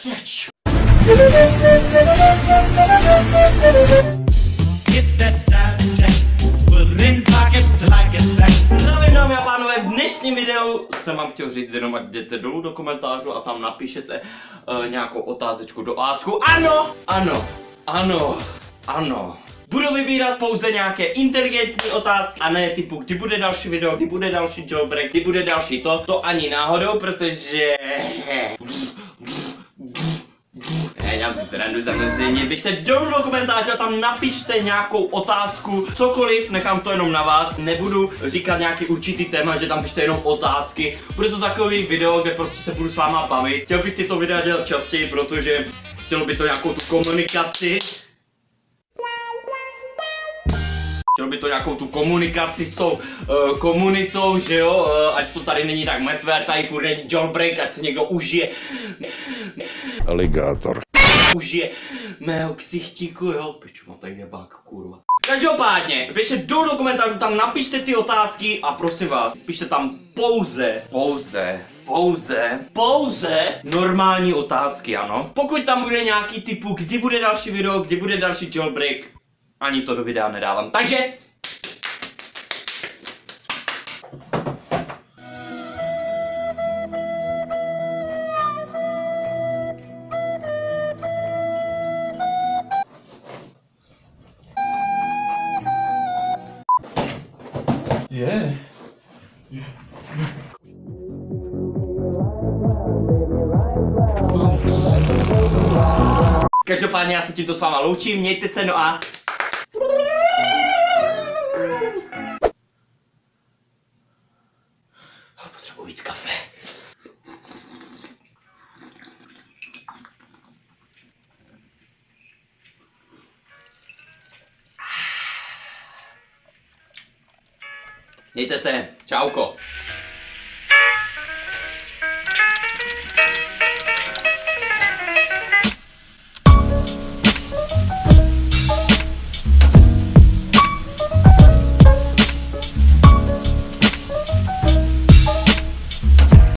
Seč! Zdravím dámy a v dnešním videu jsem vám chtěl říct jenom, ať jdete dolů do komentářů a tam napíšete uh, nějakou otázečku do ASKu. Ano, ano, ano, ano. Budu vybírat pouze nějaké inteligentní otázky a ne typu, kdy bude další video, kdy bude další jailbreak, kdy bude další to, to ani náhodou, protože... Ne, já si srandu samozřejmě, běžte dolů do komentáře a tam napište nějakou otázku, cokoliv, nechám to jenom na vás, nebudu říkat nějaký určitý téma, že tam pište jenom otázky, bude to takový video, kde prostě se budu s váma bavit. Chtěl bych tyto videa dělat častěji, protože chtělo by to nějakou tu komunikaci, Chtěl by to nějakou tu komunikaci s tou uh, komunitou, že jo, uh, ať to tady není tak mrtvé, tady furt není jailbreak, ať se někdo užije. Aligátor. Užije mého ksichtíku, jo, piču, mám tady jebák, kurva. Každopádně, dolů do komentářů, tam napište ty otázky a prosím vás, pište tam pouze, pouze, pouze, pouze normální otázky, ano. Pokud tam bude nějaký typu, kdy bude další video, kdy bude další jailbreak, ani to do videa nedávám. Takže Každopádně já se tímto s váma loučím, mějte se, no a... Potřebuji víc kafe. Mějte se, čauko.